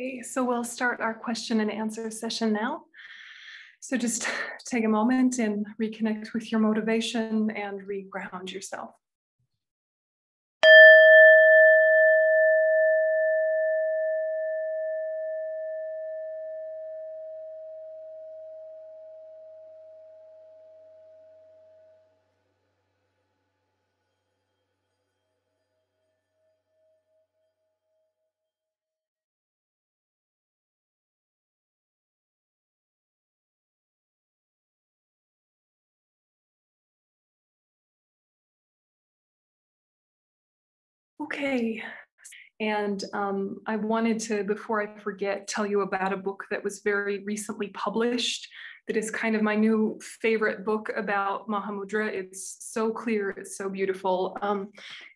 Okay, so we'll start our question and answer session now. So just take a moment and reconnect with your motivation and reground yourself. Okay. And um, I wanted to, before I forget, tell you about a book that was very recently published that is kind of my new favorite book about Mahamudra. It's so clear, it's so beautiful. Um,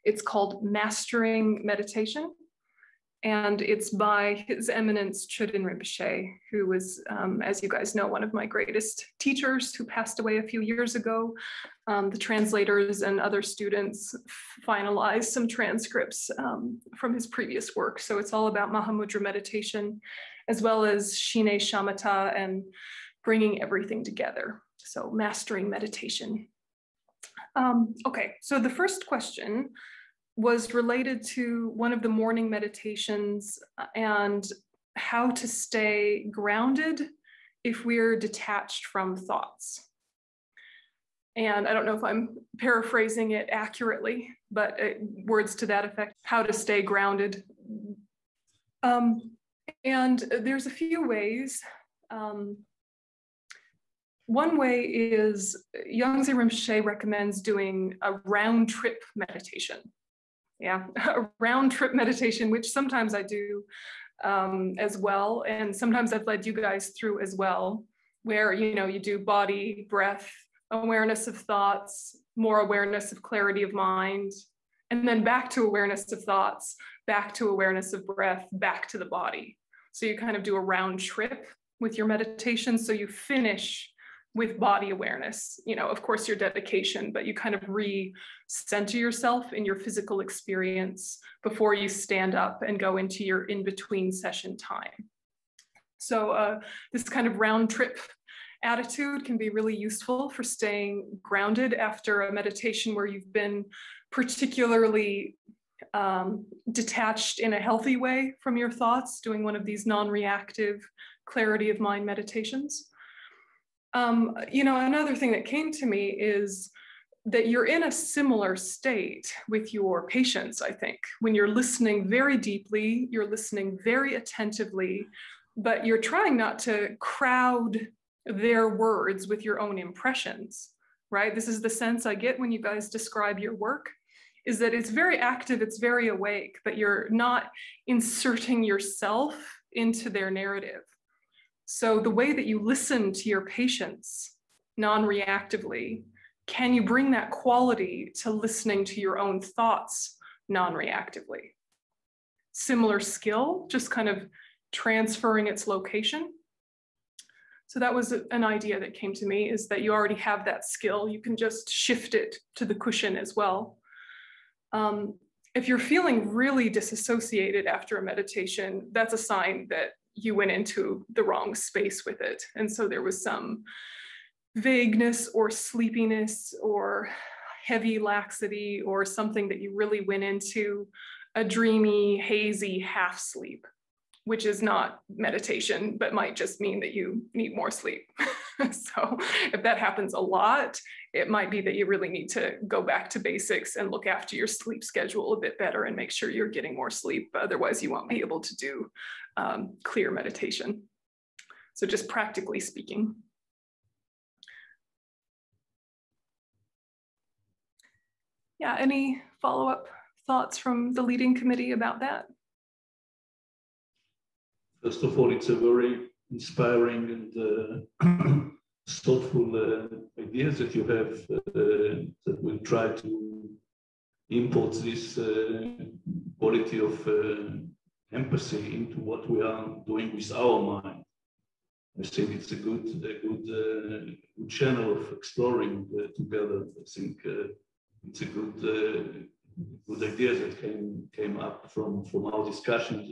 it's called Mastering Meditation and it's by His Eminence Chöden Rinpoche, who was, um, as you guys know, one of my greatest teachers who passed away a few years ago. Um, the translators and other students finalized some transcripts um, from his previous work. So it's all about Mahamudra meditation, as well as Shine Shamatha and bringing everything together. So mastering meditation. Um, okay, so the first question was related to one of the morning meditations and how to stay grounded if we're detached from thoughts. And I don't know if I'm paraphrasing it accurately, but it, uh, words to that effect how to stay grounded. Um, and there's a few ways. Um, one way is Yangsi Rinpoche recommends doing a round trip meditation yeah, a round trip meditation, which sometimes I do um, as well. And sometimes I've led you guys through as well, where, you know, you do body, breath, awareness of thoughts, more awareness of clarity of mind, and then back to awareness of thoughts, back to awareness of breath, back to the body. So you kind of do a round trip with your meditation. So you finish with body awareness, you know, of course, your dedication, but you kind of re-center yourself in your physical experience before you stand up and go into your in-between session time. So uh, this kind of round trip attitude can be really useful for staying grounded after a meditation where you've been particularly um, detached in a healthy way from your thoughts, doing one of these non-reactive clarity of mind meditations. Um, you know, another thing that came to me is that you're in a similar state with your patients, I think, when you're listening very deeply, you're listening very attentively, but you're trying not to crowd their words with your own impressions, right? This is the sense I get when you guys describe your work is that it's very active, it's very awake, but you're not inserting yourself into their narrative. So the way that you listen to your patients non-reactively, can you bring that quality to listening to your own thoughts non-reactively? Similar skill, just kind of transferring its location. So that was an idea that came to me is that you already have that skill. You can just shift it to the cushion as well. Um, if you're feeling really disassociated after a meditation, that's a sign that you went into the wrong space with it. And so there was some vagueness or sleepiness or heavy laxity or something that you really went into a dreamy, hazy half sleep, which is not meditation, but might just mean that you need more sleep. so if that happens a lot, it might be that you really need to go back to basics and look after your sleep schedule a bit better and make sure you're getting more sleep. Otherwise, you won't be able to do um, clear meditation. So just practically speaking. Yeah, any follow-up thoughts from the leading committee about that? First of all, it's a very inspiring and uh, thoughtful uh, ideas that you have uh, that will try to import this uh, quality of uh, empathy into what we are doing with our mind. I think it's a good, a good, uh, good channel of exploring uh, together. I think uh, it's a good, uh, good idea that came came up from from our discussions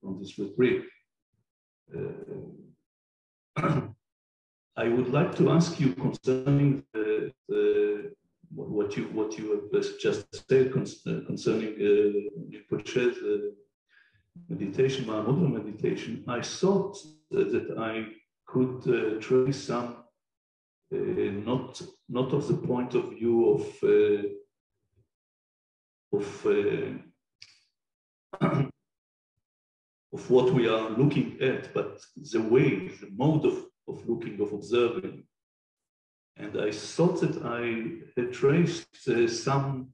from this retreat. uh, I would like to ask you concerning the, the, what you what you have just said concerning uh, uh, meditation, Mahamudra meditation. I thought that I could uh, trace some uh, not not of the point of view of uh, of uh, of what we are looking at, but the way, the mode of, of looking, of observing. And I thought that I had traced uh, some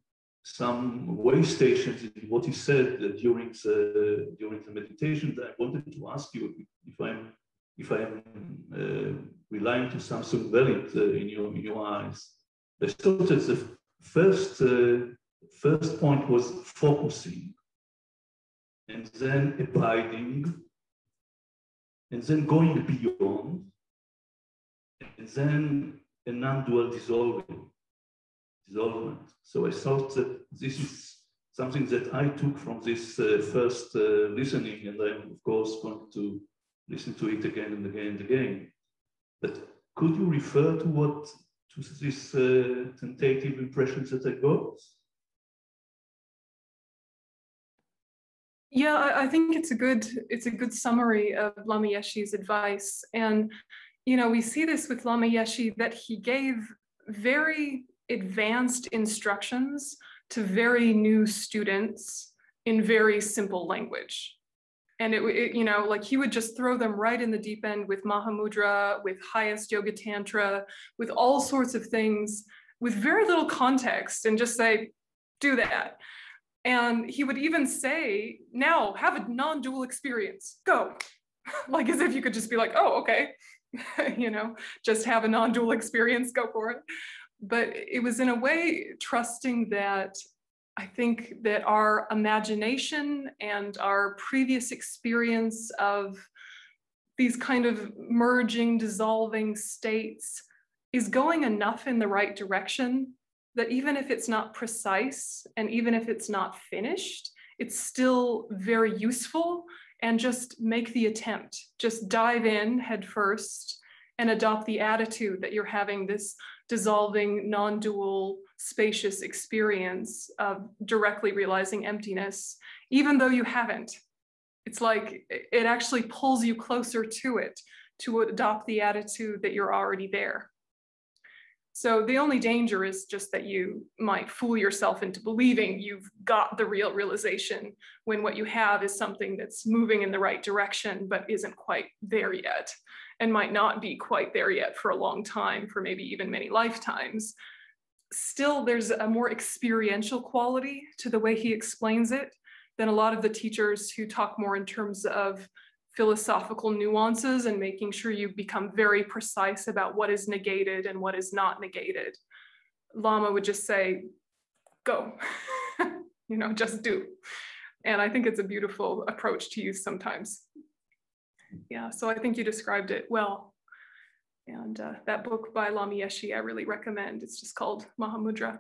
some way stations in what he said uh, during the during the meditation. I wanted to ask you if I'm if I am uh, relying to something valid uh, in your in your eyes. I thought that the first uh, first point was focusing, and then abiding, and then going beyond, and then a non-dual dissolving, dissolvement. So I thought that this is something that I took from this uh, first uh, listening, and I'm of course going to listen to it again and again and again. But could you refer to what to this uh, tentative impressions that I got? Yeah, I, I think it's a good it's a good summary of Lama Yeshe's advice. And you know, we see this with Lama Yeshe that he gave very advanced instructions to very new students in very simple language. And it, it, you know, like he would just throw them right in the deep end with Mahamudra, with highest yoga tantra, with all sorts of things with very little context and just say, do that. And he would even say, now have a non dual experience, go. like as if you could just be like, oh, okay, you know, just have a non dual experience, go for it. But it was in a way trusting that I think that our imagination and our previous experience of these kind of merging, dissolving states is going enough in the right direction that even if it's not precise and even if it's not finished, it's still very useful and just make the attempt. Just dive in head first and adopt the attitude that you're having this dissolving, non dual, spacious experience of directly realizing emptiness, even though you haven't. It's like it actually pulls you closer to it to adopt the attitude that you're already there. So the only danger is just that you might fool yourself into believing you've got the real realization when what you have is something that's moving in the right direction but isn't quite there yet and might not be quite there yet for a long time, for maybe even many lifetimes. Still, there's a more experiential quality to the way he explains it than a lot of the teachers who talk more in terms of philosophical nuances and making sure you become very precise about what is negated and what is not negated. Lama would just say, go, you know, just do. And I think it's a beautiful approach to use sometimes. Yeah, so I think you described it well. And uh, that book by Lama Yeshe, I really recommend. It's just called Mahamudra.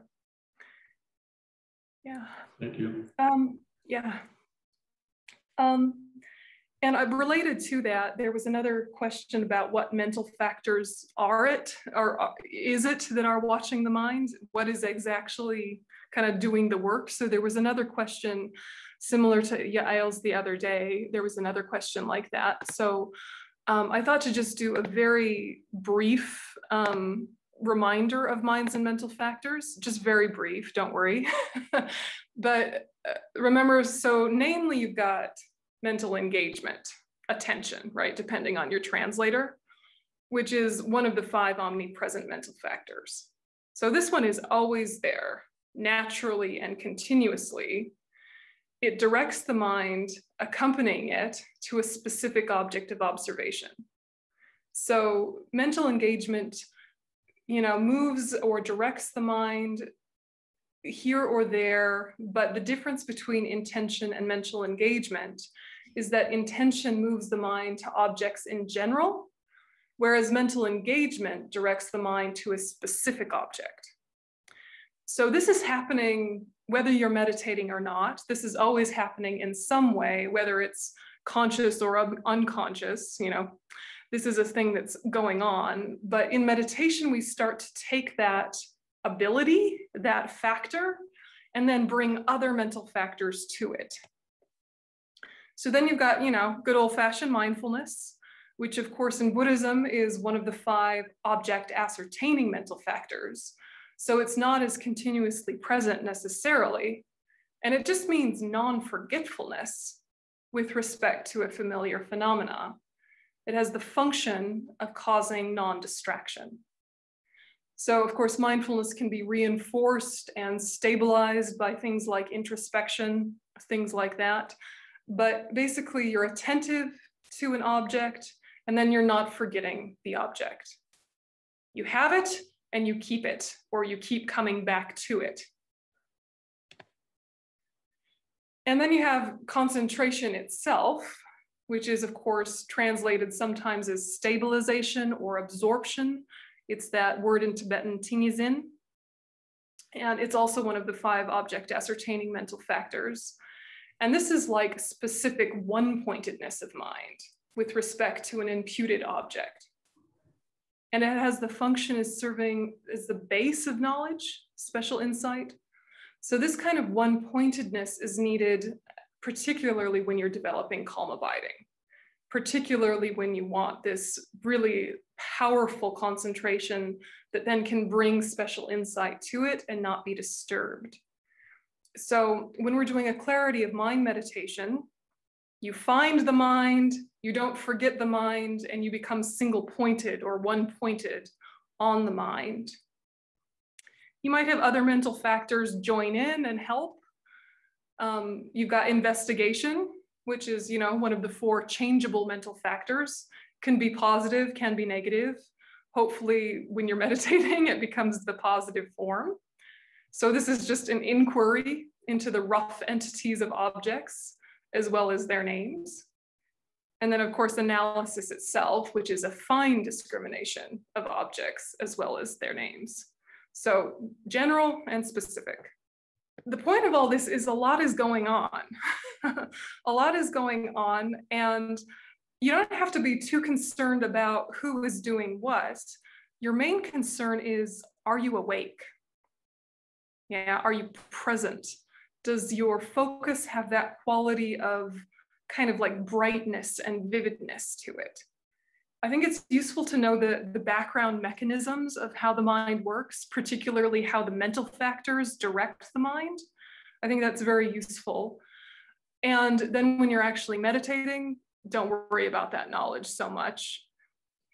Yeah. Thank you. Um, yeah. Um, and i related to that, there was another question about what mental factors are it, or uh, is it that are watching the mind? What is exactly kind of doing the work? So there was another question similar to Yael's the other day. There was another question like that. So um, I thought to just do a very brief um, reminder of minds and mental factors, just very brief, don't worry. but uh, remember, so namely, you've got mental engagement, attention, right? Depending on your translator, which is one of the five omnipresent mental factors. So this one is always there, naturally and continuously. It directs the mind, accompanying it to a specific object of observation. So mental engagement, you know, moves or directs the mind here or there, but the difference between intention and mental engagement is that intention moves the mind to objects in general, whereas mental engagement directs the mind to a specific object. So this is happening whether you're meditating or not. This is always happening in some way, whether it's conscious or unconscious, you know, this is a thing that's going on. But in meditation, we start to take that ability, that factor, and then bring other mental factors to it. So then you've got, you know, good old fashioned mindfulness, which of course in Buddhism is one of the five object ascertaining mental factors. So it's not as continuously present necessarily. And it just means non forgetfulness with respect to a familiar phenomena. It has the function of causing non distraction. So, of course, mindfulness can be reinforced and stabilized by things like introspection, things like that. But basically, you're attentive to an object and then you're not forgetting the object. You have it and you keep it, or you keep coming back to it. And then you have concentration itself, which is, of course, translated sometimes as stabilization or absorption. It's that word in Tibetan, tingizin. And it's also one of the five object ascertaining mental factors. And this is like specific one pointedness of mind with respect to an imputed object. And it has the function as serving as the base of knowledge, special insight. So this kind of one pointedness is needed, particularly when you're developing calm abiding particularly when you want this really powerful concentration that then can bring special insight to it and not be disturbed. So when we're doing a clarity of mind meditation, you find the mind, you don't forget the mind, and you become single pointed or one pointed on the mind. You might have other mental factors join in and help. Um, you've got investigation, which is, you know, one of the four changeable mental factors, can be positive, can be negative. Hopefully, when you're meditating, it becomes the positive form. So this is just an inquiry into the rough entities of objects as well as their names. And then, of course, analysis itself, which is a fine discrimination of objects as well as their names. So general and specific the point of all this is a lot is going on. a lot is going on, and you don't have to be too concerned about who is doing what. Your main concern is are you awake? Yeah, are you present? Does your focus have that quality of kind of like brightness and vividness to it? I think it's useful to know the, the background mechanisms of how the mind works, particularly how the mental factors direct the mind. I think that's very useful. And then when you're actually meditating, don't worry about that knowledge so much.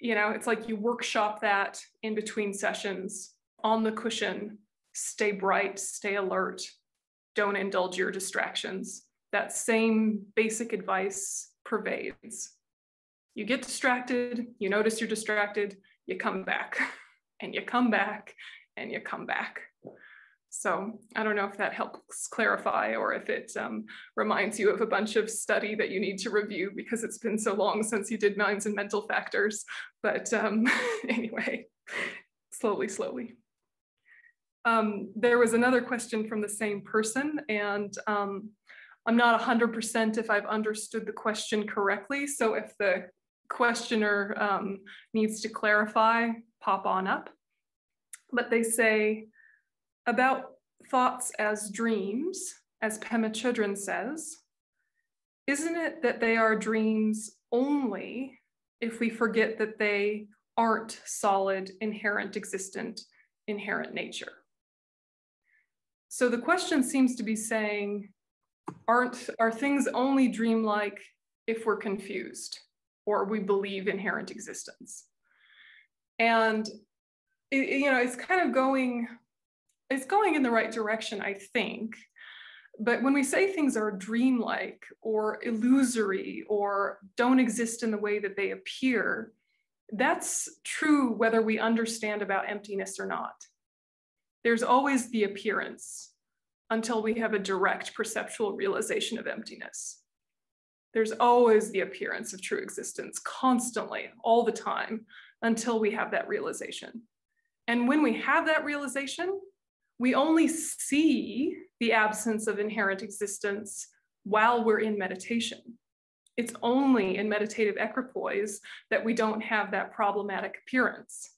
You know, it's like you workshop that in between sessions on the cushion, stay bright, stay alert, don't indulge your distractions. That same basic advice pervades. You get distracted, you notice you're distracted, you come back, and you come back, and you come back. So I don't know if that helps clarify or if it um, reminds you of a bunch of study that you need to review because it's been so long since you did minds and mental factors. But um, anyway, slowly, slowly. Um, there was another question from the same person and um, I'm not 100% if I've understood the question correctly. So if the questioner um, needs to clarify, pop on up. But they say, about thoughts as dreams, as Pema Chodron says, isn't it that they are dreams only if we forget that they aren't solid, inherent, existent, inherent nature? So the question seems to be saying, aren't are things only dreamlike if we're confused? or we believe inherent existence. And it, you know, it's kind of going, it's going in the right direction, I think. But when we say things are dreamlike or illusory or don't exist in the way that they appear, that's true whether we understand about emptiness or not. There's always the appearance until we have a direct perceptual realization of emptiness there's always the appearance of true existence constantly, all the time, until we have that realization. And when we have that realization, we only see the absence of inherent existence while we're in meditation. It's only in meditative equipoise that we don't have that problematic appearance.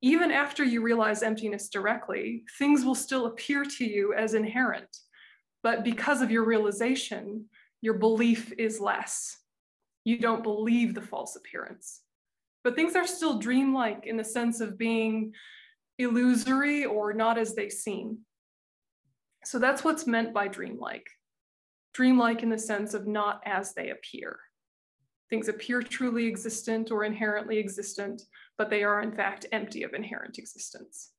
Even after you realize emptiness directly, things will still appear to you as inherent. But because of your realization, your belief is less. You don't believe the false appearance. But things are still dreamlike in the sense of being illusory or not as they seem. So that's what's meant by dreamlike. Dreamlike in the sense of not as they appear. Things appear truly existent or inherently existent, but they are in fact empty of inherent existence.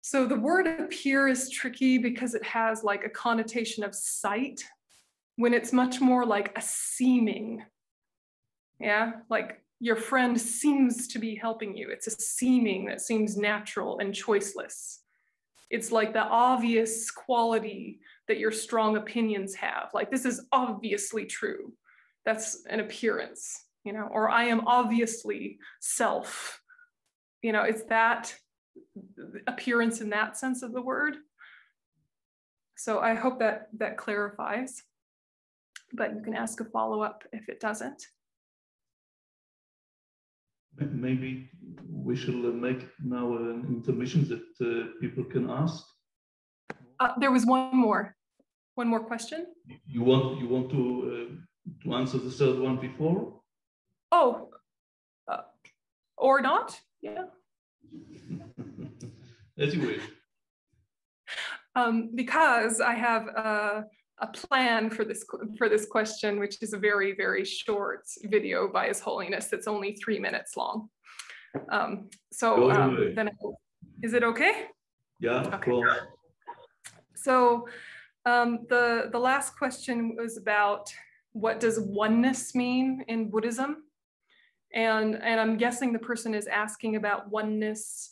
So the word appear is tricky because it has like a connotation of sight when it's much more like a seeming. Yeah, like your friend seems to be helping you. It's a seeming that seems natural and choiceless. It's like the obvious quality that your strong opinions have. Like, this is obviously true. That's an appearance, you know, or I am obviously self. You know, it's that appearance in that sense of the word. So I hope that that clarifies, but you can ask a follow up if it doesn't. Maybe we should make now an intermission that uh, people can ask. Uh, there was one more, one more question. You want you want to uh, to answer the third one before? Oh, uh, or not? Yeah. As you wish. Um, because I have a, a plan for this for this question, which is a very very short video by His Holiness that's only three minutes long. Um, so um, then, is it okay? Yeah, okay. Cool. So um, the the last question was about what does oneness mean in Buddhism, and and I'm guessing the person is asking about oneness.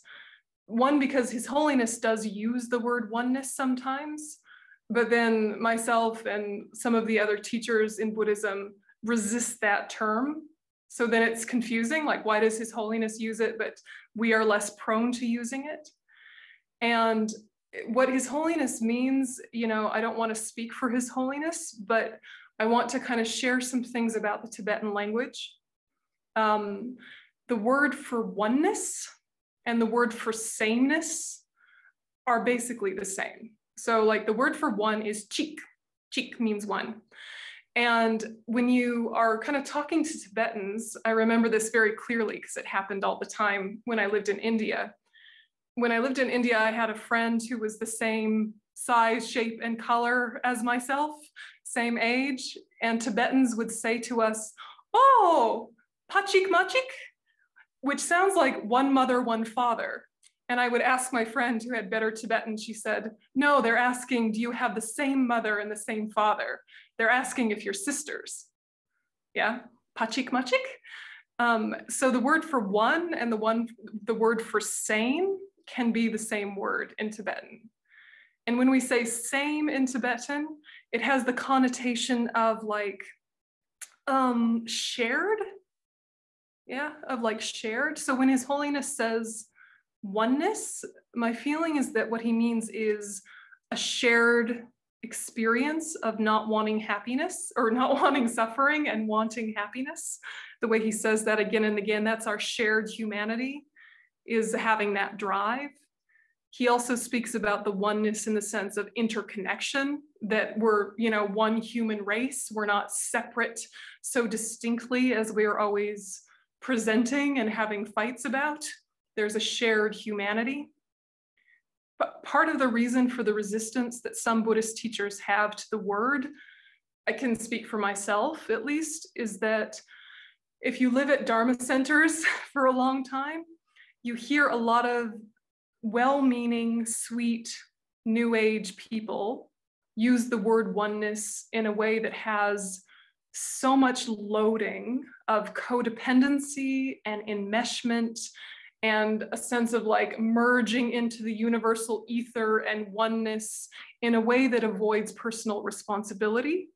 One because His Holiness does use the word oneness sometimes, but then myself and some of the other teachers in Buddhism resist that term so then it's confusing, like why does His Holiness use it, but we are less prone to using it? And what His Holiness means, you know, I don't want to speak for His Holiness, but I want to kind of share some things about the Tibetan language. Um, the word for oneness and the word for sameness are basically the same. So, like the word for one is chik. Chik means one. And when you are kind of talking to Tibetans, I remember this very clearly because it happened all the time when I lived in India. When I lived in India, I had a friend who was the same size, shape, and color as myself, same age. And Tibetans would say to us, Oh, Pachik Machik, which sounds like one mother, one father. And I would ask my friend who had better Tibetan, she said, No, they're asking, do you have the same mother and the same father? They're asking if you're sisters. Yeah, pachik machik. Um, so the word for one and the one, the word for same can be the same word in Tibetan. And when we say same in Tibetan, it has the connotation of like um, shared. Yeah, of like shared. So when His Holiness says oneness, my feeling is that what he means is a shared experience of not wanting happiness or not wanting suffering and wanting happiness. The way he says that again and again, that's our shared humanity, is having that drive. He also speaks about the oneness in the sense of interconnection, that we're, you know, one human race. We're not separate so distinctly as we're always presenting and having fights about. There's a shared humanity. But part of the reason for the resistance that some Buddhist teachers have to the word, I can speak for myself at least, is that if you live at Dharma centers for a long time, you hear a lot of well meaning, sweet, new age people use the word oneness in a way that has so much loading of codependency and enmeshment and a sense of like merging into the universal ether and oneness in a way that avoids personal responsibility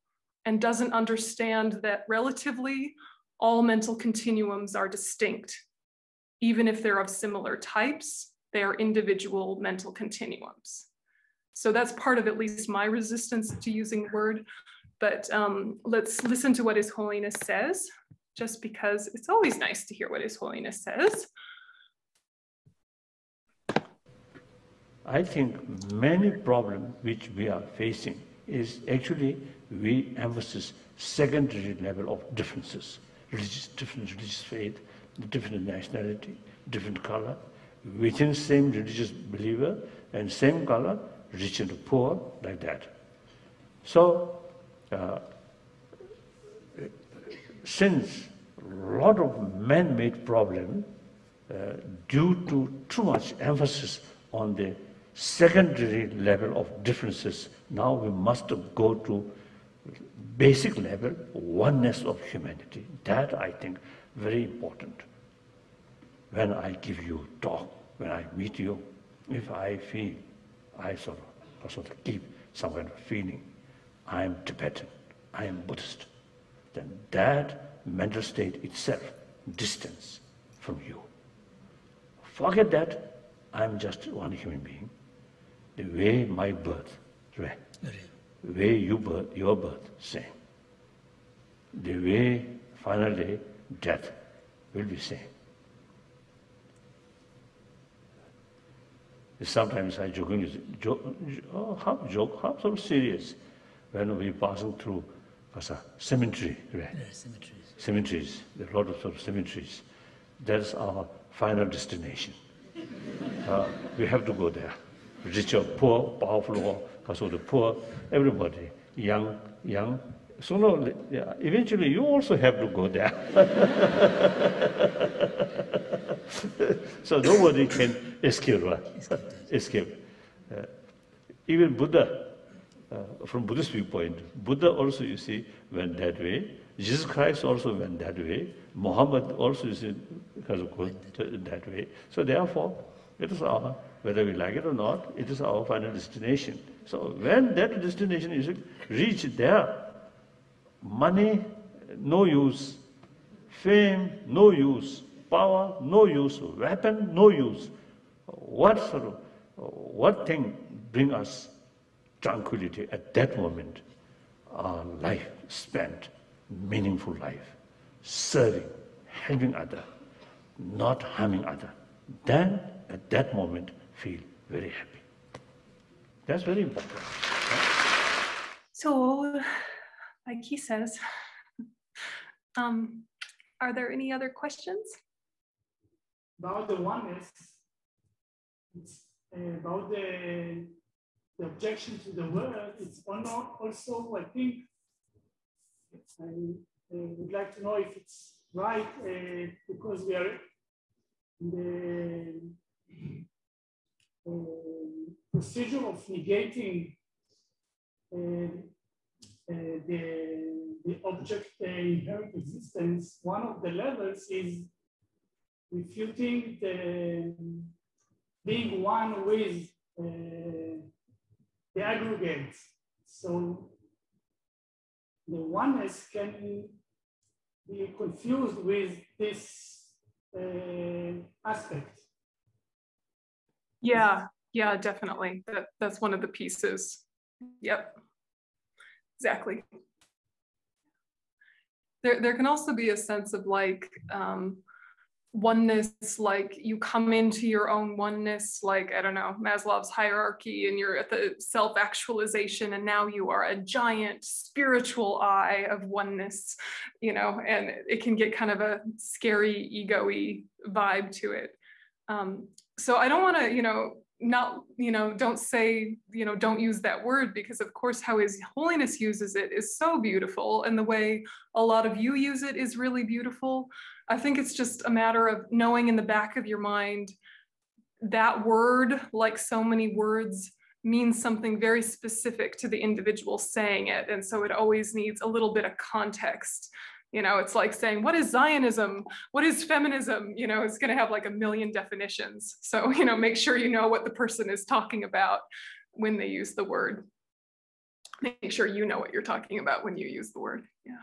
and doesn't understand that relatively all mental continuums are distinct. Even if they're of similar types, they are individual mental continuums. So that's part of at least my resistance to using the word. But um, let's listen to what His Holiness says, just because it's always nice to hear what His Holiness says. I think many problems which we are facing is actually we emphasize secondary level of differences, religious, different religious faith, different nationality, different color, within same religious believer and same color, rich and poor, like that. So, uh, since lot of man-made problem uh, due to too much emphasis on the secondary level of differences, now we must go to basic level, oneness of humanity. That I think very important. When I give you talk, when I meet you, if I feel, I sort of, sort of keep some kind of feeling I am Tibetan, I am Buddhist, then that mental state itself distance from you. Forget that I am just one human being. The way my birth, right? The way you birth, your birth, same. The way, finally, death will be same. Sometimes I jokingly, joke, joke, oh, how joke, sort of serious. when we passing through as a cemetery right? Yeah, cemeteries. Cemeteries the lot of sort of cemeteries. That's our final destination. Uh, we have to go there. Rich or poor powerful or because the poor everybody young young. So no yeah, eventually you also have to go there. So nobody can escape right? escape. Uh, even buddha uh, from Buddhist viewpoint, Buddha also, you see, went that way. Jesus Christ also went that way. Muhammad also, you see, kind of went that way. So therefore, it is our, whether we like it or not, it is our final destination. So when that destination is reached there, money, no use, fame, no use, power, no use, weapon, no use. What sort of, what thing bring us tranquility at that moment? Our life spent, meaningful life, serving, helping other, not harming other. Then at that moment feel very happy. That's very important. So, like he says, um, are there any other questions? About the oneness, it's uh, about the, the objection to the word. It's also, I think, I uh, would like to know if it's right uh, because we are in the uh, procedure of negating uh, uh, the, the object inherent existence, one of the levels is refuting the being one with uh, the aggregates. So the oneness can be confused with this uh, aspect. Yeah, yeah, definitely. That that's one of the pieces. Yep. Exactly. There there can also be a sense of like um oneness like you come into your own oneness like i don't know maslow's hierarchy and you're at the self-actualization and now you are a giant spiritual eye of oneness you know and it can get kind of a scary ego-y vibe to it. Um, so i don't want to you know not you know don't say you know don't use that word because of course how his holiness uses it is so beautiful and the way a lot of you use it is really beautiful i think it's just a matter of knowing in the back of your mind that word like so many words means something very specific to the individual saying it. And so it always needs a little bit of context. You know it's like saying what is zionism? What is feminism? You know it's going to have like a million definitions. So you know make sure you know what the person is talking about when they use the word. Make sure you know what you're talking about when you use the word. Yeah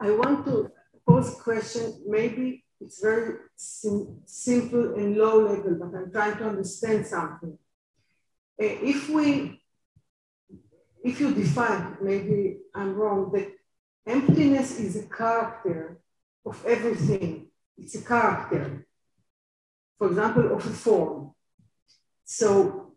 I want to pose a question maybe it's very sim simple and low level, but I'm trying to understand something. Uh, if we, if you define, maybe I'm wrong, that emptiness is a character of everything. It's a character, for example, of a form. So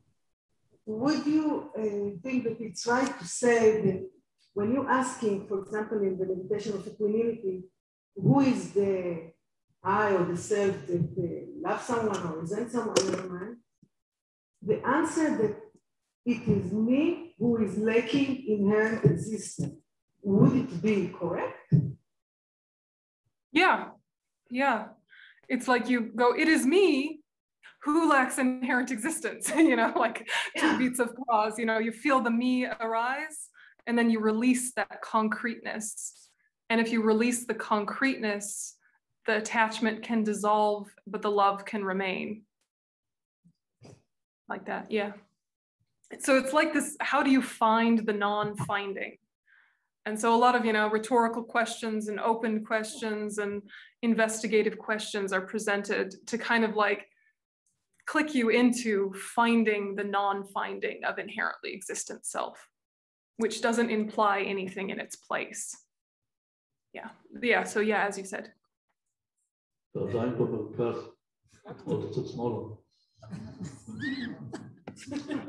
would you uh, think that it's right to say that when you're asking, for example, in the meditation of equanimity, who is the I or the self that uh, love someone or resent someone, mind, the answer that it is me who is lacking inherent existence, would it be correct? Yeah, yeah. It's like you go, it is me who lacks inherent existence, you know, like two yeah. beats of pause, you know, you feel the me arise and then you release that concreteness. And if you release the concreteness, the attachment can dissolve, but the love can remain. Like that, yeah. So it's like this how do you find the non finding? And so a lot of, you know, rhetorical questions and open questions and investigative questions are presented to kind of like click you into finding the non-finding of inherently existent self which doesn't imply anything in its place. Yeah, yeah, so yeah, as you said.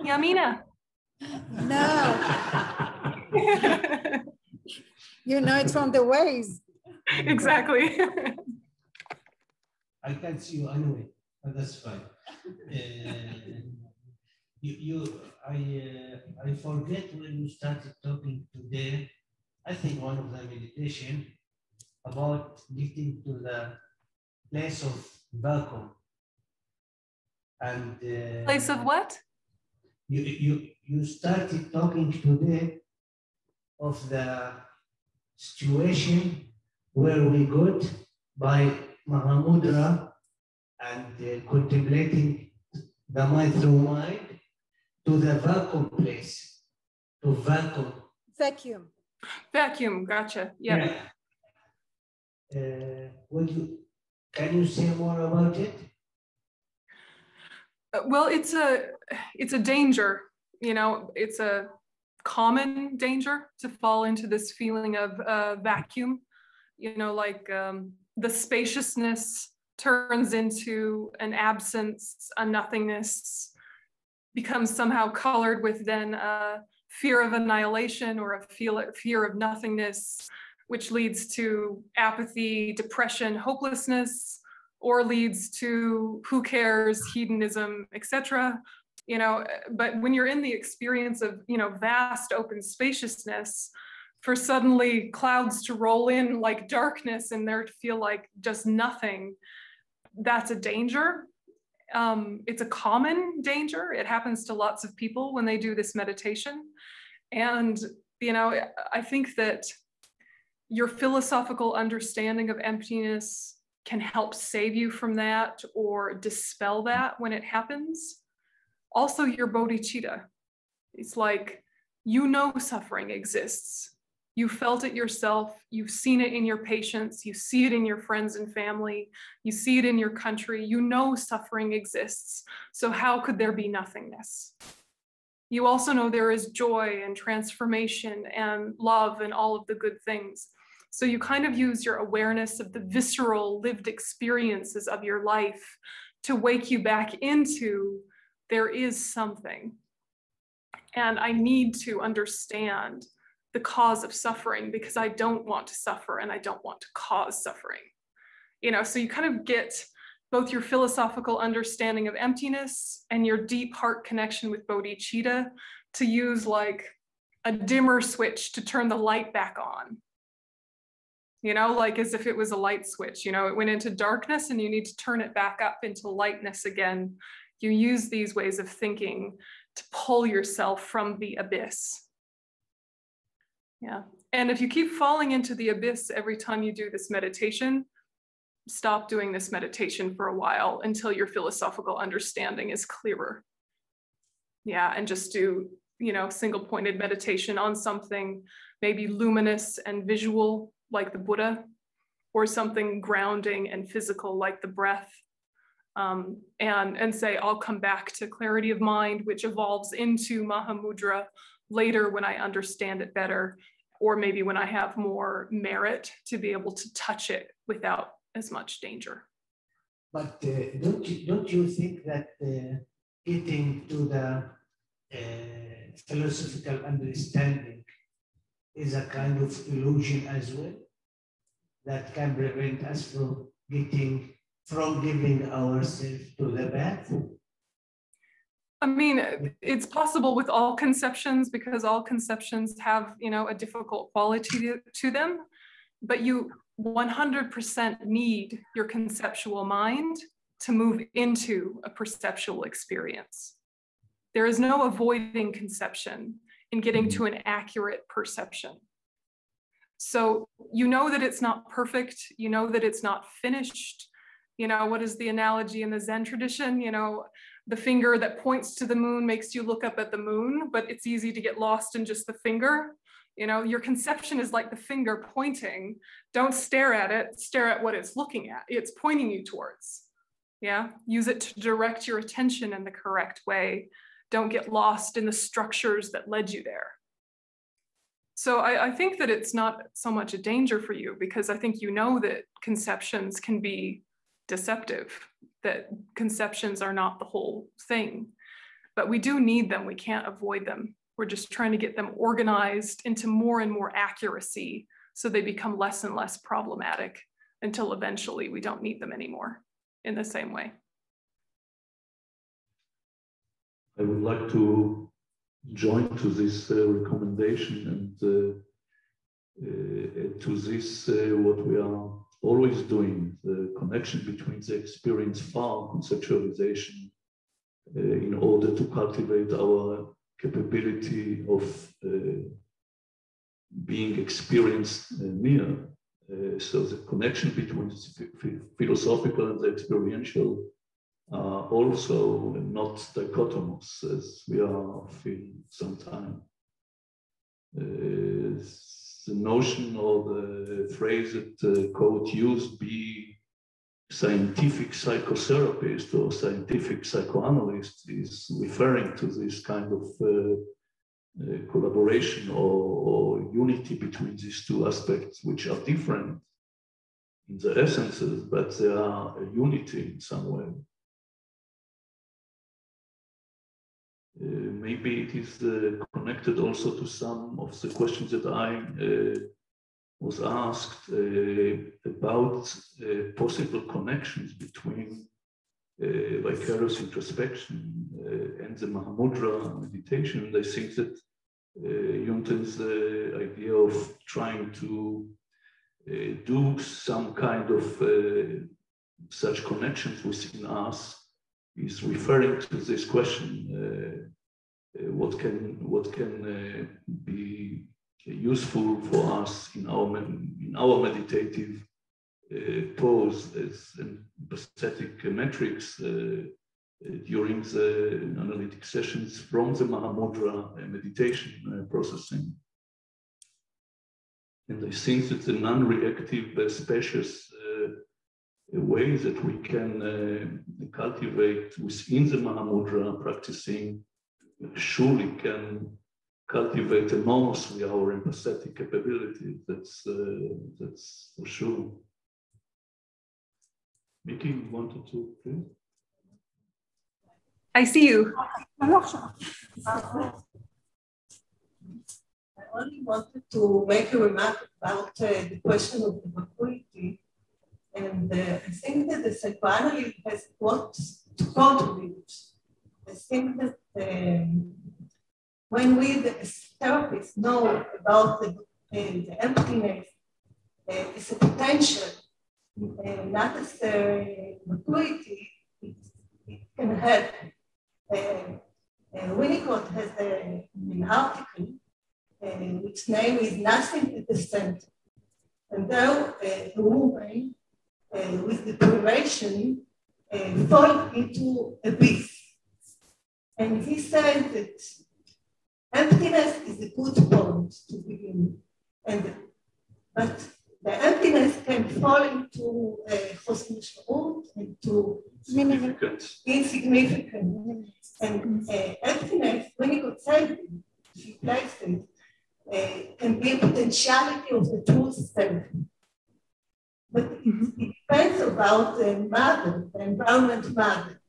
Yamina. No. you know it from the ways. Exactly. I can't see you anyway, but that's fine. Uh, you, you I, uh, I forget when you started talking today, I think one of the meditation about getting to the place of vacuum. And uh, place of what? You, you, you started talking today of the situation where we got by Mahamudra and uh, contemplating the mind through mind to the vacuum place, to vacuum. Vacuum. Vacuum, gotcha. Yeah. yeah. Uh, would you, can you say more about it? Uh, well, it's a, it's a danger, you know, it's a common danger to fall into this feeling of uh, vacuum, you know, like um, the spaciousness turns into an absence, a nothingness, becomes somehow colored with then a fear of annihilation or a fear of nothingness, which leads to apathy, depression, hopelessness, or leads to who cares, hedonism, etc. You know, but when you're in the experience of you know vast open spaciousness, for suddenly clouds to roll in like darkness and there to feel like just nothing, that's a danger um, it's a common danger. It happens to lots of people when they do this meditation. And, you know, I think that your philosophical understanding of emptiness can help save you from that or dispel that when it happens. Also, your bodhicitta. It's like you know suffering exists. You felt it yourself. You've seen it in your patients. You see it in your friends and family. You see it in your country. You know suffering exists. So, how could there be nothingness? You also know there is joy and transformation and love and all of the good things. So, you kind of use your awareness of the visceral lived experiences of your life to wake you back into there is something. And I need to understand the cause of suffering because I don't want to suffer and I don't want to cause suffering. You know, so you kind of get both your philosophical understanding of emptiness and your deep heart connection with bodhicitta to use like a dimmer switch to turn the light back on. You know, like as if it was a light switch, you know, it went into darkness and you need to turn it back up into lightness again. You use these ways of thinking to pull yourself from the abyss. Yeah. And if you keep falling into the abyss every time you do this meditation, stop doing this meditation for a while until your philosophical understanding is clearer. Yeah. And just do, you know, single pointed meditation on something maybe luminous and visual like the Buddha, or something grounding and physical like the breath um, and, and say, I'll come back to clarity of mind, which evolves into Mahamudra later when I understand it better, or maybe when I have more merit to be able to touch it without as much danger. But uh, don't, you, don't you think that uh, getting to the uh, philosophical understanding is a kind of illusion as well that can prevent us from getting from giving ourselves to the bath? I mean, it's possible with all conceptions because all conceptions have, you know, a difficult quality to, to them, but you 100% need your conceptual mind to move into a perceptual experience. There is no avoiding conception in getting to mm-hmm. an accurate perception. So you know that it's not perfect, you know that it's not finished, you know, what is the analogy in the Zen tradition? You know, the finger that points to the moon makes you look up at the moon, but it's easy to get lost in just the finger. You know, your conception is like the finger pointing. Don't stare at it, stare at what it's looking at. It's pointing you towards. Yeah, use it to direct your attention in the correct way. Don't get lost in the structures that led you there. So I, I, think that it's not so much a danger for you because I think you know that conceptions can be deceptive, that conceptions are not the whole thing. But we do need them, we can't avoid them. We're just trying to get them organized into more and more accuracy so they become less and less problematic until eventually we don't need them anymore in the same way. I would like to join to this uh, recommendation and uh, uh, to this uh, what we are always doing the connection between the experience far conceptualization uh, in order to cultivate our capability of uh, being experienced uh, near. Uh, so the connection between the philosophical and the experiential are also not dichotomous as we are feeling sometimes. Uh, the notion or the phrase that the quote used be scientific psychotherapist or scientific psychoanalyst is referring to this kind of uh, uh, collaboration or, or, unity between these two aspects, which are different in the essences, but they are a unity in some way. Uh, maybe it is uh, connected also to some of the questions that I uh, was asked uh, about uh, possible connections between vicarious introspection and the Mahamudra meditation. I think that Yönten's idea of trying to do some kind of such connections within us is referring to this question uh, uh, what can what can uh, be useful for us in our in our meditative pose as empathetic metrics during the analytic sessions from the Mahamudra meditation processing. And I think that the non-reactive, spacious uh, way that we can uh, cultivate within the Mahamudra practicing surely can cultivate enormously our empathetic capability. That's, uh, that's for sure. Mickey wanted to, please? I see you. I only wanted to make a remark about uh, the question of the vacuity and uh, I think that the psychoanalyst has what to contribute. I think that um, when we, the therapists, know about the, uh, the emptiness, uh, it's a potential, uh, not a it, it can help. Uh, uh, Winnicott has a, an article uh, which name is Nothing at the Center. And there, uh, a woman uh, with the preparation, uh, fall into abyss. And he said that emptiness is a good point to begin, and but the emptiness can fall into Hosni uh, into insignificant. insignificant. And uh, emptiness, when you could say she placed it, uh, can be a potentiality of the true self. But mm -hmm. it, depends about the mother, the environment mother.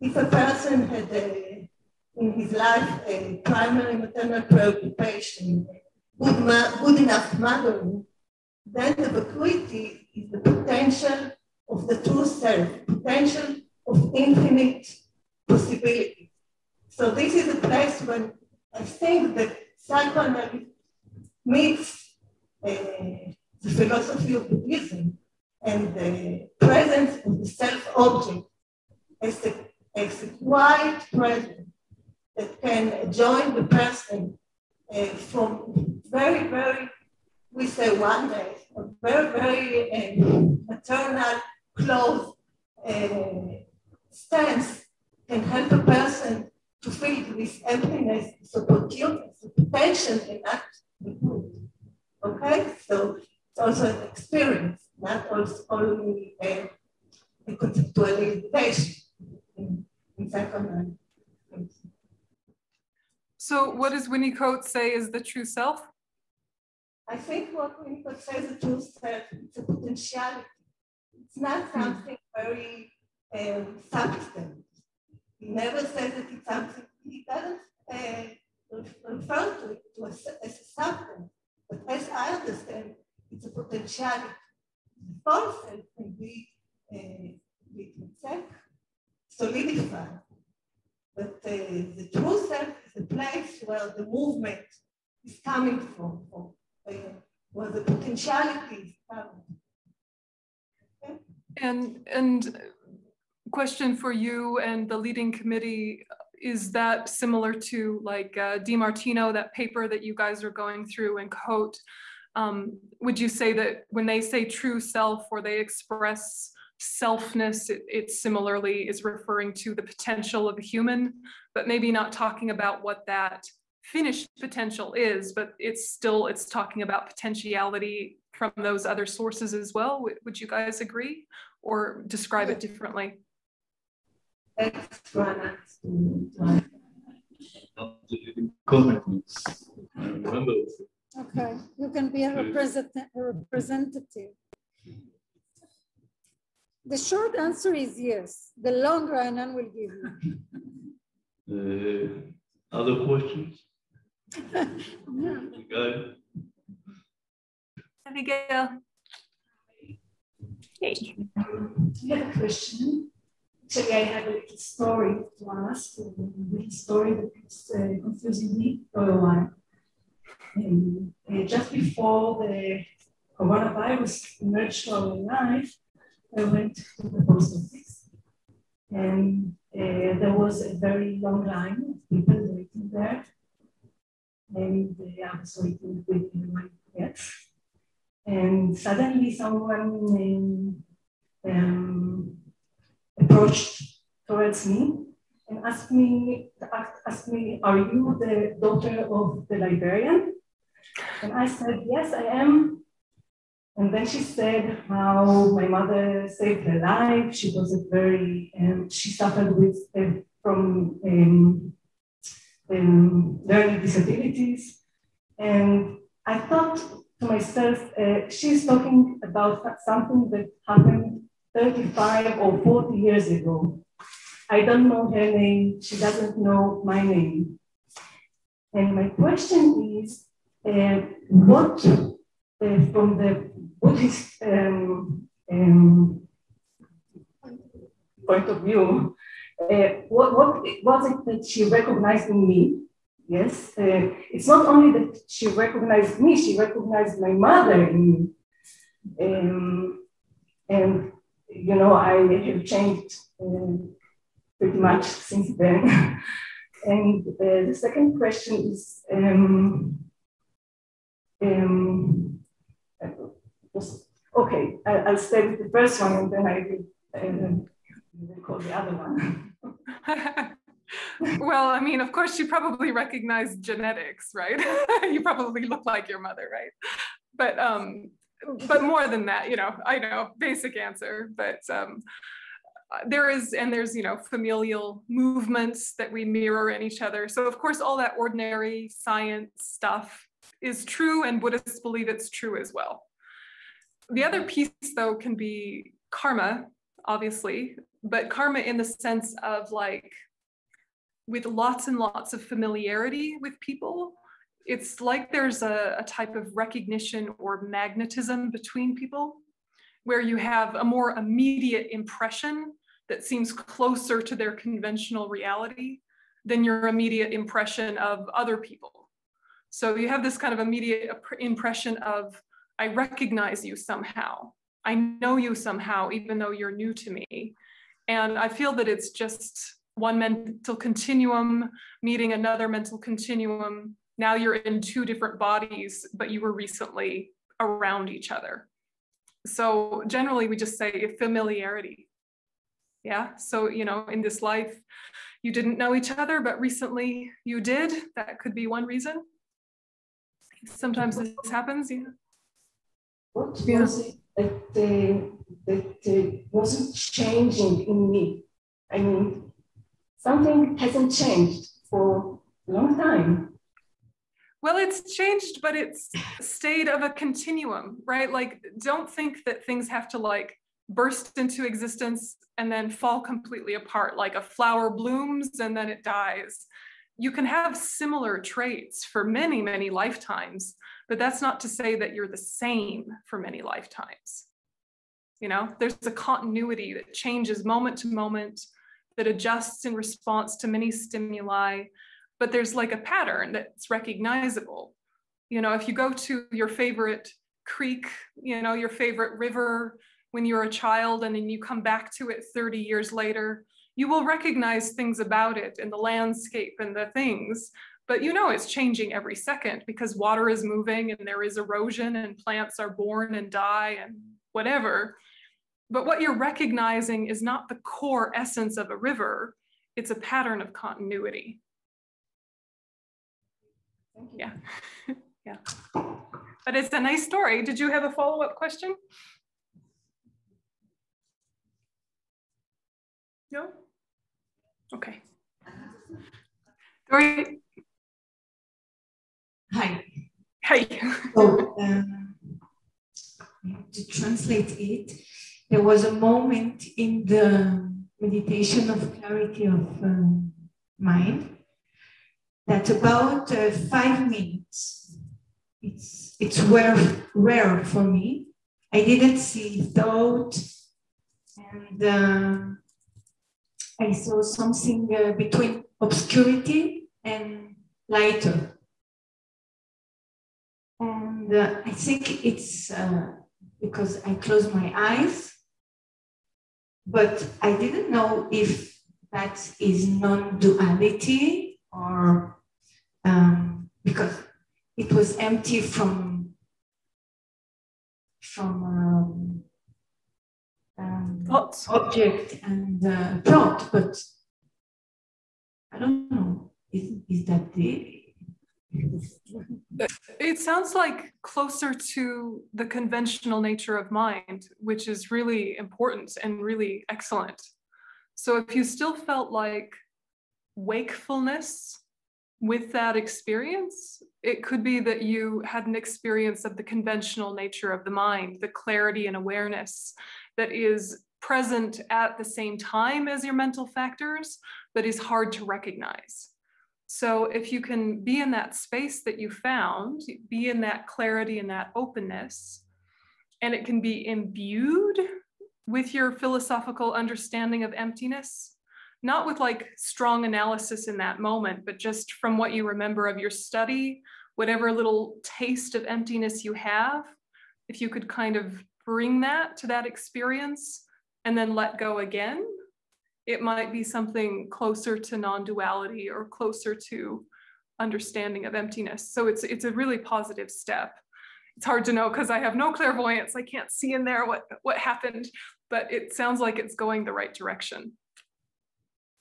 If a person had a, in his life a primary maternal preoccupation, good, good enough mothering, then the vacuity is the potential of the true self, potential of infinite possibility. So this is a place when I think that psychoanalysis meets uh, the philosophy of Buddhism and the presence of the self-object as a, as a quiet presence that can join the person uh, from very, very, we say one day, a very, very uh, maternal, close uh, stance can help a person to feel this emptiness, this opportunity, this potential and act the good. Okay, so it's also an experience, not only a, a conceptualization in, in psychoanalysis. So what does Winnicott say is the true self? I think what Winnicott says is the true self, it's a potentiality. It's not hmm. something very um, substance. He never says that it's something, he doesn't uh, refer to it to a, as a substance, but as I understand, it's a potentiality. The false self can be uh, solidified, but uh, the true self is a place where the movement is coming from, from uh, where the potentiality is coming. And and question for you and the leading committee is that similar to like uh, DiMartino, that paper that you guys are going through and Kohut? Um, would you say that when they say true self or they express selfness, it, it similarly is referring to the potential of a human, but maybe not talking about what that finished potential is, but it's still, it's talking about potentiality from those other sources as well. Would, would you guys agree or describe it differently? extra Okay, you can be a, represent a representative. The short answer is yes. The long Raanan will give you. Uh, other questions? yeah. Okay. Abigail. Hey. I have a question. Actually, I have a little story to ask, a little story that is uh, confusing me for a while. Uh, just before the coronavirus emerged to our life, I went to the post office. And uh, there was a very long line of people waiting there. And uh, I was waiting with my pet. And suddenly someone um, approached towards me and asked me, asked me, are you the daughter of the librarian? And I said, yes, I am. And then she said how my mother saved her life. She was a very, um, she suffered with uh, from um, um, learning disabilities. And I thought to myself, uh, she's talking about something that happened 35 or 40 years ago. I don't know her name, she doesn't know my name. And my question is uh, what, uh, from the Buddhist um, um, point of view, uh, what, what was it that she recognized in me? Yes, it's not only that she recognized me, she recognized my mother in me. Um, and you know, I have changed uh, pretty much since then. and uh, the second question is, um, um, okay, I, will stay with the first one and then I will uh, call the other one. well, I mean, of course, you probably recognize genetics, right? you probably look like your mother, right? But um, but more than that, you know, I know basic answer, but um, there is, and there's, you know, familial movements that we mirror in each other. So of course, all that ordinary science stuff is true and Buddhists believe it's true as well. The other piece though can be karma, obviously, but karma in the sense of like, with lots and lots of familiarity with people, it's like there's a, a, type of recognition or magnetism between people where you have a more immediate impression that seems closer to their conventional reality than your immediate impression of other people. So you have this kind of immediate impression of, I recognize you somehow. I know you somehow, even though you're new to me. And I feel that it's just one mental continuum meeting another mental continuum now you're in two different bodies, but you were recently around each other. So generally we just say familiarity. Yeah, so, you know, in this life, you didn't know each other, but recently you did. That could be one reason. Sometimes this happens, yeah. What yeah. was it that, uh, that uh, wasn't changing in me? I mean, something hasn't changed for a long time. Well, it's changed, but it's stayed of a continuum, right? Like, don't think that things have to like burst into existence and then fall completely apart, like a flower blooms and then it dies. You can have similar traits for many, many lifetimes, but that's not to say that you're the same for many lifetimes. You know, there's a continuity that changes moment to moment, that adjusts in response to many stimuli, but there's like a pattern that's recognizable. You know, if you go to your favorite creek, you know, your favorite river when you're a child, and then you come back to it 30 years later, you will recognize things about it and the landscape and the things. But you know it's changing every second because water is moving and there is erosion and plants are born and die and whatever. But what you're recognizing is not the core essence of a river, it's a pattern of continuity. Thank you. Yeah. yeah. But it's a nice story. Did you have a follow-up question? No? Okay. Dory? Hi. Hi. so, um, to translate it, there was a moment in the meditation of clarity of um, mind that about uh, five minutes. It's, it's rare, rare for me. I didn't see thought, and uh, I saw something uh, between obscurity and lighter. And uh, I think it's uh, because I closed my eyes, but I didn't know if that is non duality or um, because it was empty from from um, thoughts, object and uh, thought, but I don't know. Is, is that the it sounds like closer to the conventional nature of mind, which is really important and really excellent. So if you still felt like wakefulness with that experience, it could be that you had an experience of the conventional nature of the mind, the clarity and awareness that is present at the same time as your mental factors, but is hard to recognize. So if you can be in that space that you found, be in that clarity and that openness, and it can be imbued with your philosophical understanding of emptiness, not with like strong analysis in that moment, but just from what you remember of your study, whatever little taste of emptiness you have, if you could kind of bring that to that experience and then let go again, it might be something closer to non-duality or closer to understanding of emptiness. So it's it's a really positive step. It's hard to know because I have no clairvoyance. I can't see in there what what happened, but it sounds like it's going the right direction.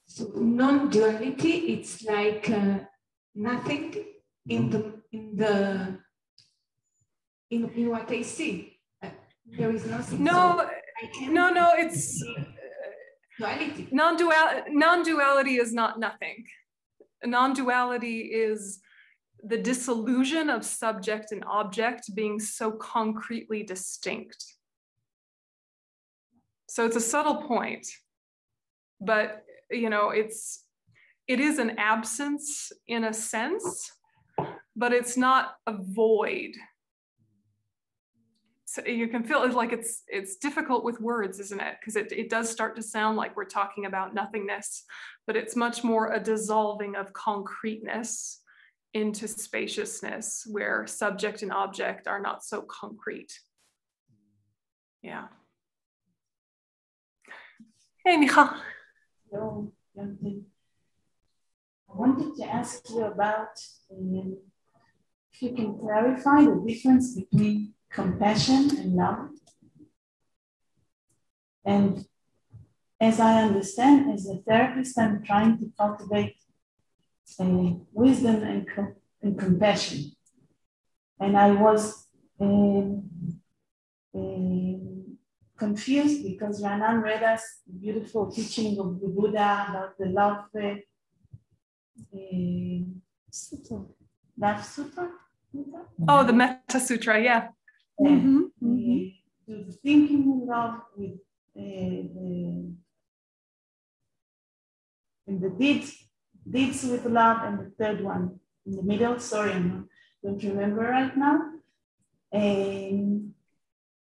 So non-duality, it's like uh, nothing in the in the in, in what I see. there is nothing. No, no, no, it's duality. Uh, non-dual, non-duality is not nothing. Non-duality is the disillusion of subject and object being so concretely distinct. So it's a subtle point, but you know, it's it is an absence in a sense, but it's not a void. You can feel like it's it's difficult with words, isn't it? Because it, it does start to sound like we're talking about nothingness, but it's much more a dissolving of concreteness into spaciousness where subject and object are not so concrete. Yeah. Hey, Michal. Hello, I wanted to ask you about um, if you can clarify the difference between compassion and love. And as I understand, as a therapist, I'm trying to cultivate uh, wisdom and, com- and compassion. And I was um, um, confused because Raanan read us the beautiful teaching of the Buddha about the love, uh, uh, love sutra. Oh, the Metta Sutra, yeah. Mm-hmm, mm-hmm. the thinking in love with uh, the, and the deeds, deeds with love, and the third one in the middle. Sorry, I don't remember right now. And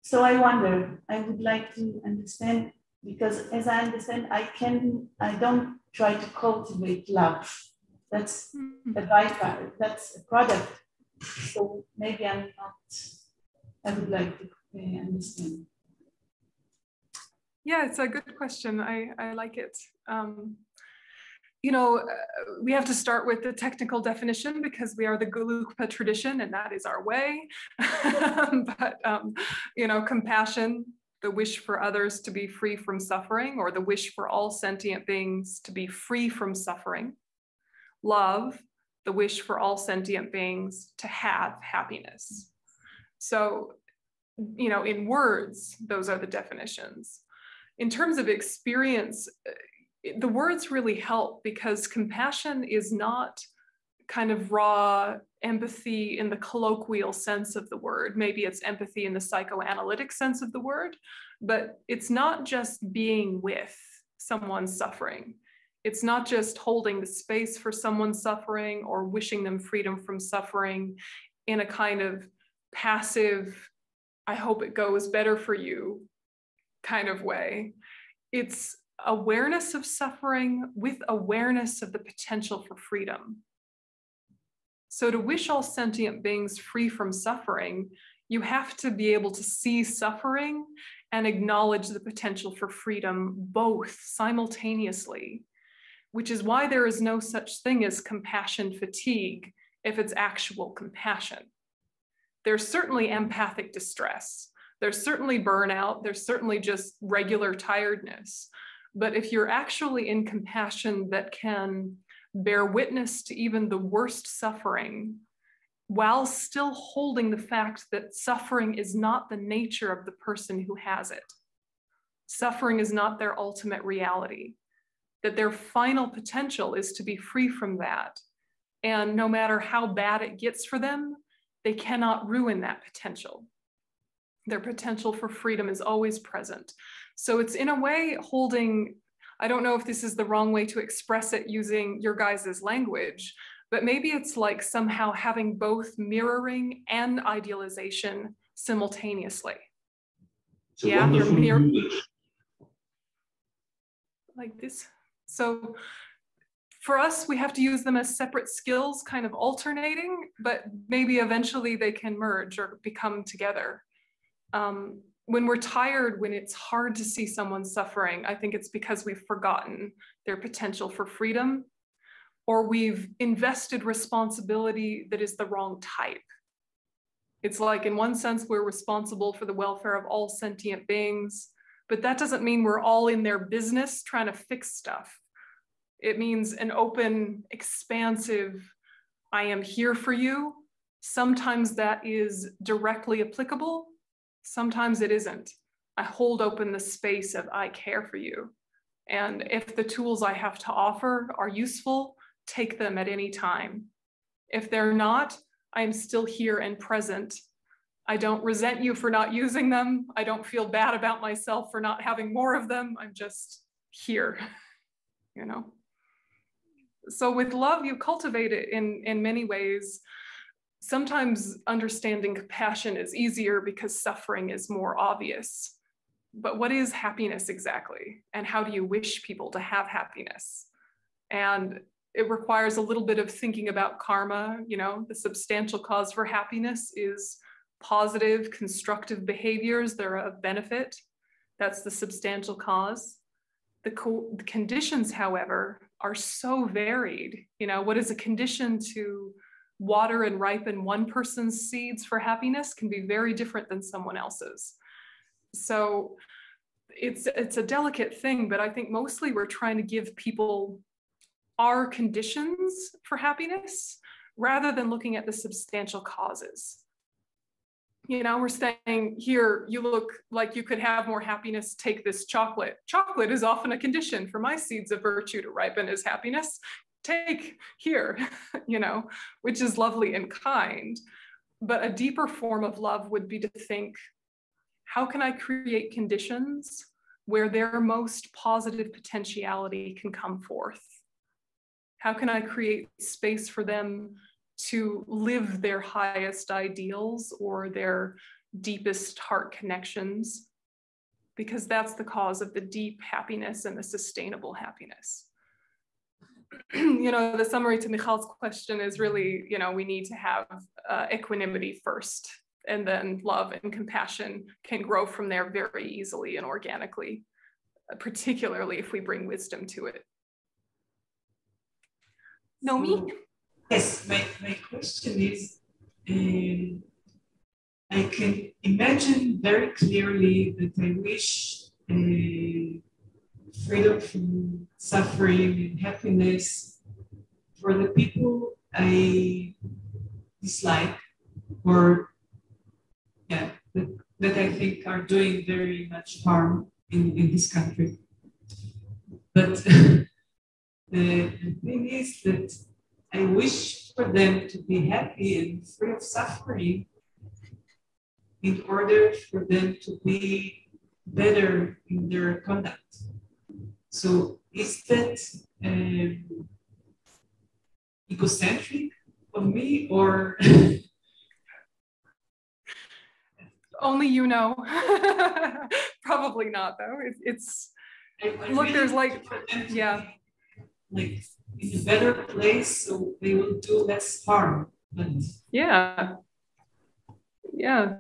so I wonder. I would like to understand because, as I understand, I can. I don't try to cultivate love. That's a byproduct. That's a product. So maybe I'm not I would like to understand. Yeah, it's a good question. I, I like it. Um, you know, uh, we have to start with the technical definition because we are the Gelugpa tradition and that is our way. but, um, you know, compassion, the wish for others to be free from suffering, or the wish for all sentient beings to be free from suffering. Love, the wish for all sentient beings to have happiness. So, you know, in words, those are the definitions. In terms of experience, eh, the words really help because compassion is not kind of raw empathy in the colloquial sense of the word. Maybe it's empathy in the psychoanalytic sense of the word, but it's not just being with someone suffering. It's not just holding the space for someone suffering or wishing them freedom from suffering in a kind of passive, I hope it goes better for you kind of way. It's awareness of suffering with awareness of the potential for freedom. So, to wish all sentient beings free from suffering, you have to be able to see suffering and acknowledge the potential for freedom both simultaneously, which is why there is no such thing as compassion fatigue if it's actual compassion there's certainly empathic distress. There's certainly burnout. There's certainly just regular tiredness. But if you're actually in compassion that can bear witness to even the worst suffering, while still holding the fact that suffering is not the nature of the person who has it, suffering is not their ultimate reality, that their final potential is to be free from that. And no matter how bad it gets for them, they cannot ruin that potential. Their potential for freedom is always present. So it's in a way holding, I don't know if this is the wrong way to express it using your guys' language, but maybe it's like somehow having both mirroring and idealization simultaneously. So yeah, you're mirror- like this. So for us, we have to use them as separate skills, kind of alternating, but maybe eventually they can merge or become together. Um, when we're tired, when it's hard to see someone suffering, I think it's because we've forgotten their potential for freedom or we've invested responsibility that is the wrong type. It's like, in one sense, we're responsible for the welfare of all sentient beings, but that doesn't mean we're all in their business trying to fix stuff. It means an open, expansive, I am here for you. Sometimes that is directly applicable, Sometimes it isn't. I hold open the space of I care for you. And if the tools I have to offer are useful, take them at any time. If they're not, I am still here and present. I don't resent you for not using them. I don't feel bad about myself for not having more of them. I'm just here, you know? So with love, you cultivate it in, in many ways. Sometimes understanding compassion is easier because suffering is more obvious. But what is happiness exactly? And how do you wish people to have happiness? And it requires a little bit of thinking about karma. You know, the substantial cause for happiness is positive, constructive behaviors. They're a benefit. That's the substantial cause. The, co- the conditions, however, are so varied. You know, what is a condition to water and ripen one person's seeds for happiness can be very different than someone else's. So it's it's a delicate thing, but I think mostly we're trying to give people our conditions for happiness rather than looking at the substantial causes. You know, we're saying here, you look like you could have more happiness, take this chocolate. Chocolate is often a condition for my seeds of virtue to ripen as happiness. Take here, you know, which is lovely and kind. But a deeper form of love would be to think, how can I create conditions where their most positive potentiality can come forth? How can I create space for them to live their highest ideals or their deepest heart connections? Because that's the cause of the deep happiness and the sustainable happiness. you know, the summary to Michal's question is really, you know, we need to have uh, equanimity first, and then love and compassion can grow from there very easily and organically, particularly if we bring wisdom to it. Nomi? Yes, my, my question is um, I can imagine very clearly that I wish uh, freedom from suffering and happiness for the people I dislike or yeah, that, that I think are doing very much harm in, in this country. But The thing is that I wish for them to be happy and free of suffering in order for them to be better in their conduct. So is that um, egocentric of me or? Only you know. Probably not though. It, it's, I, I look, really there's like, yeah like in a better place so they will do less harm. But yeah. Yeah.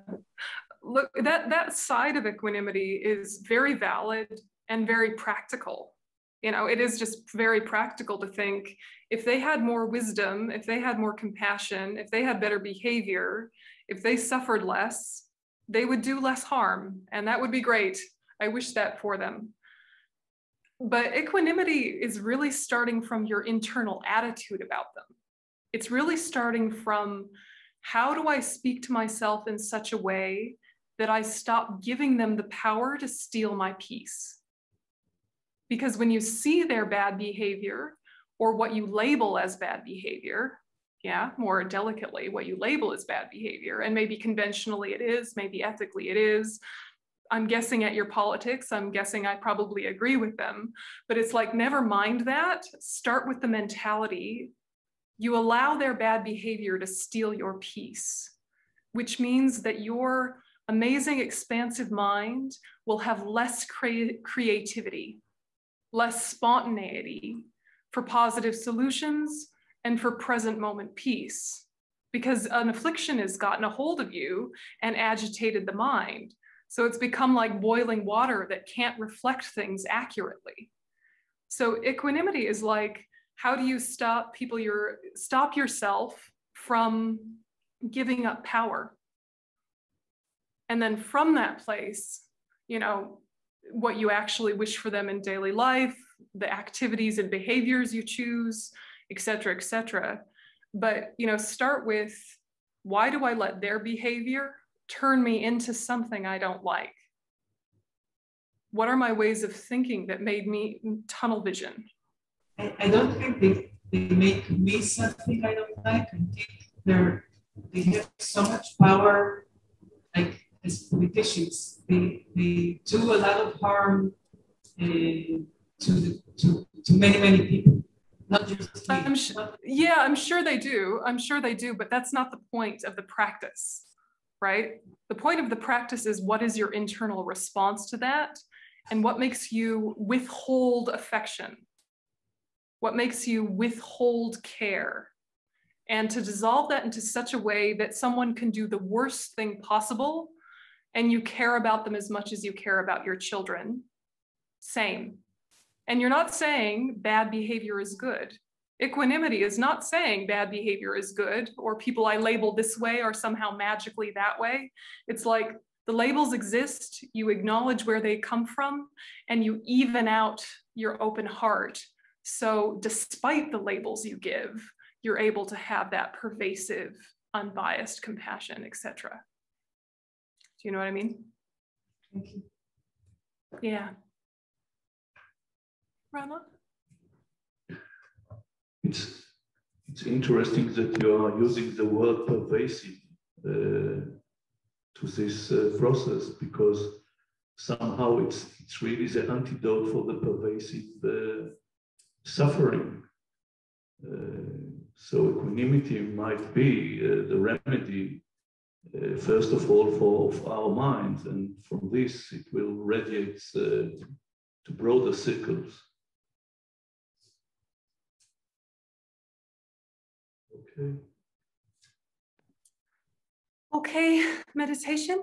Look, that that side of equanimity is very valid and very practical. You know, it is just very practical to think if they had more wisdom, if they had more compassion, if they had better behavior, if they suffered less, they would do less harm. And that would be great. I wish that for them. But equanimity is really starting from your internal attitude about them. It's really starting from how do I speak to myself in such a way that I stop giving them the power to steal my peace? Because when you see their bad behavior or what you label as bad behavior, yeah, more delicately, what you label as bad behavior, and maybe conventionally it is, maybe ethically it is, I'm guessing at your politics. I'm guessing I probably agree with them. But it's like, never mind that. Start with the mentality. You allow their bad behavior to steal your peace, which means that your amazing, expansive mind will have less cre- creativity, less spontaneity for positive solutions and for present moment peace. Because an affliction has gotten a hold of you and agitated the mind. So it's become like boiling water that can't reflect things accurately. So equanimity is like, how do you stop people your stop yourself from giving up power? And then from that place, you know, what you actually wish for them in daily life, the activities and behaviors you choose, et cetera, et cetera. But, you know, start with why do I let their behavior turn me into something I don't like? What are my ways of thinking that made me tunnel vision? I, I don't think they, they make me something I don't like. I think they're they have so much power, like as politicians. They they do a lot of harm uh, to the, to to many many people. Not just. I'm sh- yeah, I'm sure they do. I'm sure they do, but that's not the point of the practice, right? The point of the practice is what is your internal response to that and what makes you withhold affection? What makes you withhold care? And to dissolve that into such a way that someone can do the worst thing possible and you care about them as much as you care about your children. Same. And you're not saying bad behavior is good. Equanimity is not saying bad behavior is good or people I label this way are somehow magically that way. It's like the labels exist, you acknowledge where they come from, and you even out your open heart. So, despite the labels you give, you're able to have that pervasive, unbiased compassion, etc. Do you know what I mean? Thank you. Yeah. Rana? It's, it's interesting that you are using the word pervasive uh, to this uh, process because somehow it's, it's really the antidote for the pervasive uh, suffering. Uh, so equanimity might be uh, the remedy, uh, first of all, for, for our minds, and from this it will radiate to broader circles. Okay. Okay, meditation.